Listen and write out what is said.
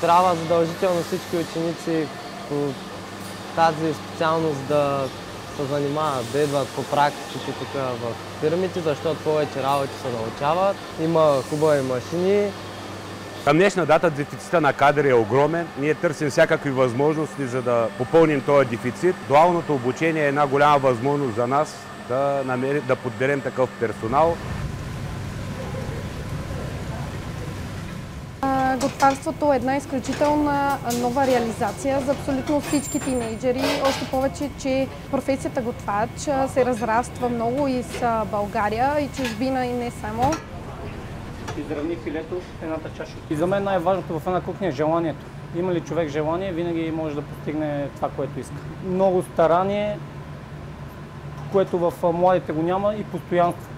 Трябва задължително всички ученици по тази специалност да се занимават, да идват по практиките тук в фирмите, защото повече работи се научават. Има хубави машини. Към днешна дата дефицита на кадри е огромен. Ние търсим всякакви възможности, за да попълним този дефицит. Дуалното обучение е една голяма възможност за нас да, намери, да подберем такъв персонал. Готварството е една изключителна нова реализация за абсолютно всички тинейджери. Още повече, че професията готвач се разраства много из България и чужбина и не само. Изравни филето в едната чаша. И за мен най-важното в една кухня е желанието. Има ли човек желание, винаги може да постигне това, което иска. Много старание, което в младите го няма и постоянство.